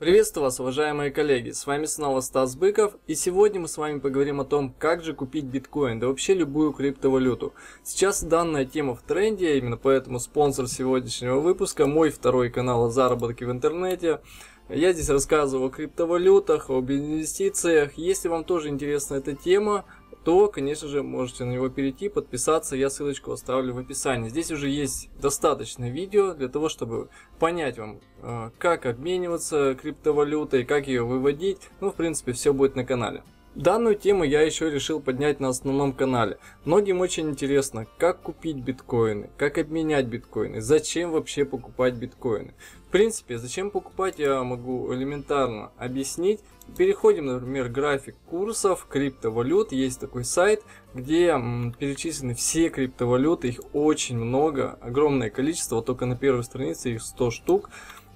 Приветствую вас, уважаемые коллеги, с вами снова Стас Быков, и сегодня мы с вами поговорим о том, как же купить биткоин, да вообще любую криптовалюту. Сейчас данная тема в тренде, именно поэтому спонсор сегодняшнего выпуска, мой второй канал о заработке в интернете. Я здесь рассказываю о криптовалютах, об инвестициях. Если вам тоже интересна эта тема, то, конечно же, можете на него перейти, подписаться, я ссылочку оставлю в описании. Здесь уже есть достаточно видео для того, чтобы понять вам, э, как обмениваться криптовалютой, как ее выводить. Ну, в принципе, все будет на канале. Данную тему я еще решил поднять на основном канале. Многим очень интересно, как купить биткоины, как обменять биткоины, зачем вообще покупать биткоины. В принципе, зачем покупать я могу элементарно объяснить. Переходим, например, график курсов криптовалют. Есть такой сайт, где перечислены все криптовалюты, их очень много, огромное количество, только на первой странице их 100 штук.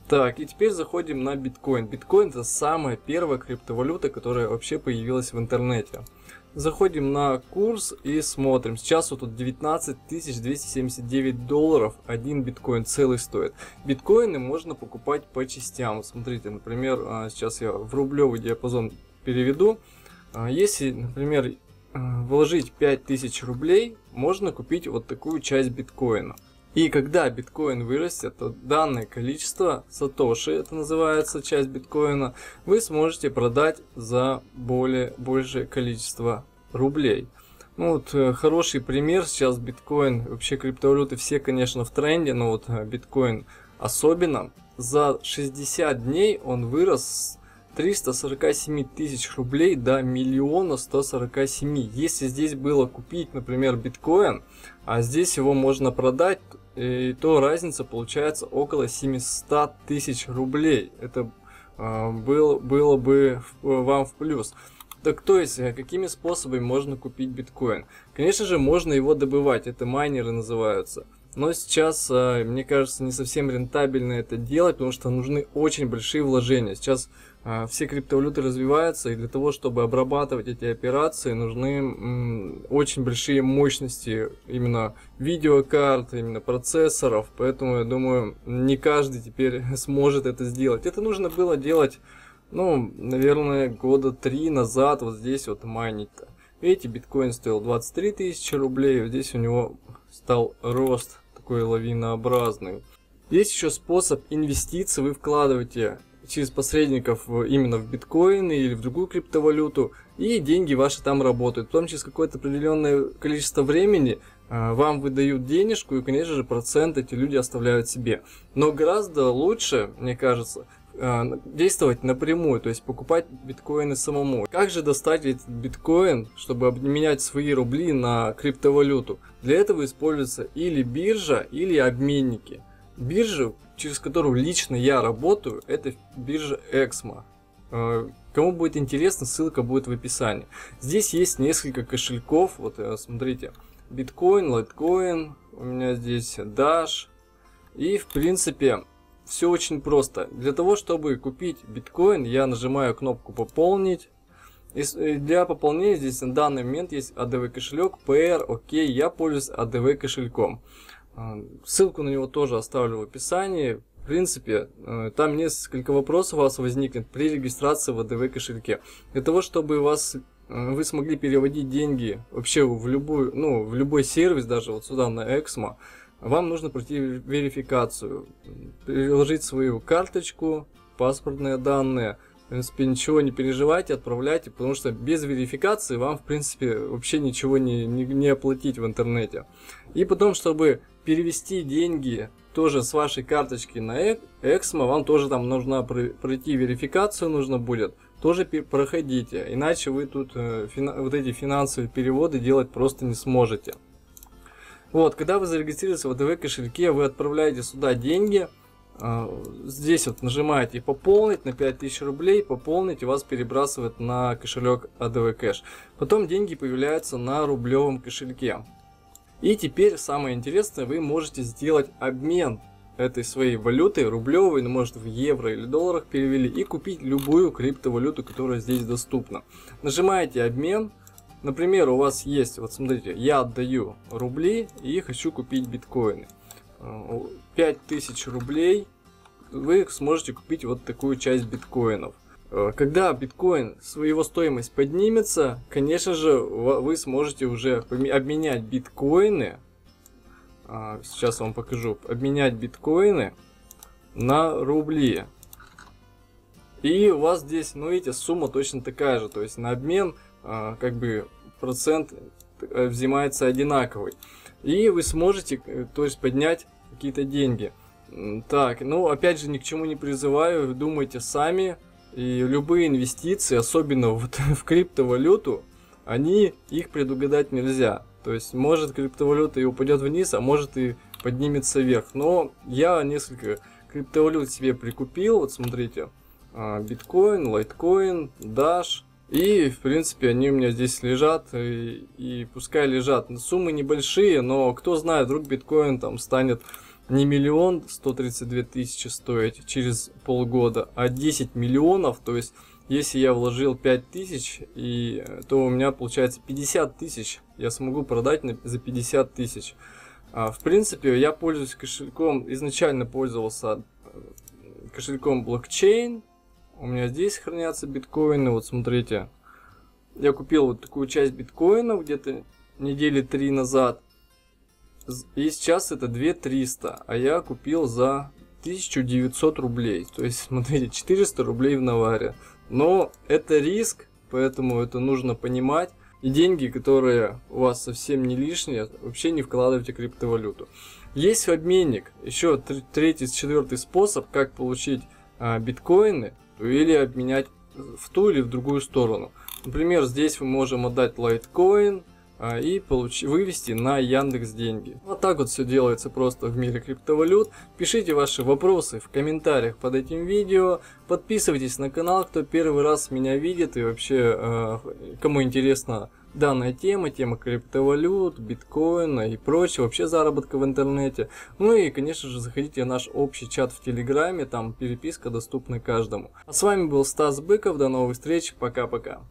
Так, и теперь заходим на биткоин. Биткоин это самая первая криптовалюта, которая вообще появилась в интернете. Заходим на курс и смотрим. Сейчас вот тут 19 279 долларов один биткоин целый стоит. Биткоины можно покупать по частям. Смотрите, например, а, сейчас я в рублевый диапазон переведу. А, если, например, а, вложить 5000 рублей, можно купить вот такую часть биткоина. И когда биткоин вырастет, то данное количество сатоши, это называется часть биткоина, вы сможете продать за более большее количество рублей. Ну вот э, хороший пример сейчас биткоин, вообще криптовалюты все, конечно, в тренде, но вот э, биткоин особенно. За 60 дней он вырос с 347 тысяч рублей до миллиона 147. Если здесь было купить, например, биткоин, а здесь его можно продать, и то разница получается около 700 тысяч рублей. Это э, был, было бы вам в плюс. Так то есть, э, какими способами можно купить биткоин? Конечно же, можно его добывать, это майнеры называются. Но сейчас, э, мне кажется, не совсем рентабельно это делать, потому что нужны очень большие вложения. Сейчас э, все криптовалюты развиваются, и для того, чтобы обрабатывать эти операции, нужны очень большие мощности именно видеокарт, именно процессоров. Поэтому, я думаю, не каждый теперь сможет это сделать. Это нужно было делать, ну, наверное, года три назад, вот здесь вот майнить-то. Видите, биткоин стоил 23 тысячи рублей, вот здесь у него стал рост такой лавинообразный. Есть еще способ инвестиций, вы вкладываете через посредников именно в биткоины или в другую криптовалюту, и деньги ваши там работают. Потом через какое-то определенное количество времени э, вам выдают денежку, и, конечно же, процент эти люди оставляют себе. Но гораздо лучше, мне кажется, э, действовать напрямую, то есть покупать биткоины самому. Как же достать этот биткоин, чтобы обменять свои рубли на криптовалюту? Для этого используется или биржа, или обменники. Биржа, через которую лично я работаю, это биржа Exmo. Э, кому будет интересно, ссылка будет в описании. Здесь есть несколько кошельков. Вот э, смотрите, биткоин, лайткоин, у меня здесь Dash. И в принципе все очень просто. Для того, чтобы купить биткоин, я нажимаю кнопку пополнить. И для пополнения здесь на данный момент есть ADV кошелек PR, OK, я пользуюсь ADV кошельком. А, ссылку на него тоже оставлю в описании. В принципе, э, там несколько вопросов у вас возникнет при регистрации в ADV кошельке. Для того, чтобы вас, э, вы смогли переводить деньги вообще в, любую, ну, в любой сервис, даже вот сюда на Exmo, вам нужно пройти верификацию, приложить свою карточку, паспортные данные – в принципе, ничего не переживайте, отправляйте, потому что без верификации вам, в принципе, вообще ничего не, не, не оплатить в интернете. И потом, чтобы перевести деньги тоже с вашей карточки на Эксмо, вам тоже там нужно пройти верификацию нужно будет. Тоже проходите, иначе вы тут э, вот эти финансовые переводы делать просто не сможете. Вот, когда вы зарегистрируетесь в АДВ кошельке, вы отправляете сюда деньги – здесь вот нажимаете пополнить на 5000 рублей, пополнить и вас перебрасывает на кошелек ADV Cash. Потом деньги появляются на рублевом кошельке. И теперь самое интересное, вы можете сделать обмен этой своей валюты, рублевой, ну может в евро или долларах перевели, и купить любую криптовалюту, которая здесь доступна. Нажимаете обмен, например, у вас есть, вот смотрите, я отдаю рубли и хочу купить биткоины. 5000 рублей вы сможете купить вот такую часть биткоинов. Э, когда биткоин, его стоимость поднимется, конечно же, вы сможете уже обменять биткоины, а, сейчас вам покажу, обменять биткоины на рубли. И у вас здесь, ну видите, сумма точно такая же, то есть на обмен а, как бы процент э, взимается одинаковый. И вы сможете, э, то есть поднять какие-то деньги. Так, ну опять же ни к чему не призываю, думайте сами, и любые инвестиции, особенно вот в криптовалюту, они, их предугадать нельзя. То есть, может криптовалюта и упадет вниз, а может и поднимется вверх. Но я несколько криптовалют себе прикупил. Вот смотрите, а, биткоин, лайткоин, Dash. И, в принципе, они у меня здесь лежат, и, и пускай лежат. Суммы небольшие, но кто знает, вдруг биткоин там станет не миллион 132 тысячи стоить через полгода, а 10 миллионов, то есть если я вложил 5 тысяч, и, то у меня получается 50 тысяч, я смогу продать на, за 50 тысяч. А, в принципе, я пользуюсь кошельком, изначально пользовался э, кошельком блокчейн, у меня здесь хранятся биткоины, вот смотрите, я купил вот такую часть биткоинов где-то недели три назад, и сейчас это 2300, а я купил за 1900 рублей. То есть, смотрите, 400 рублей в наваре. Но это риск, поэтому это нужно понимать. И деньги, которые у вас совсем не лишние, вообще не вкладывайте в криптовалюту. Есть обменник, еще третий, четвертый способ, как получить а, биткоины или обменять в ту или в другую сторону. Например, здесь мы можем отдать лайткоин, а, и получ... вывести на Яндекс деньги. Вот так вот все делается просто в мире криптовалют. Пишите ваши вопросы в комментариях под этим видео. Подписывайтесь на канал, кто первый раз меня видит и вообще а, кому интересна данная тема, тема криптовалют, биткоина и прочее, вообще заработка в интернете. Ну и, конечно же, заходите в наш общий чат в Телеграме, там переписка доступна каждому. А с вами был Стас Быков, до новых встреч, пока-пока.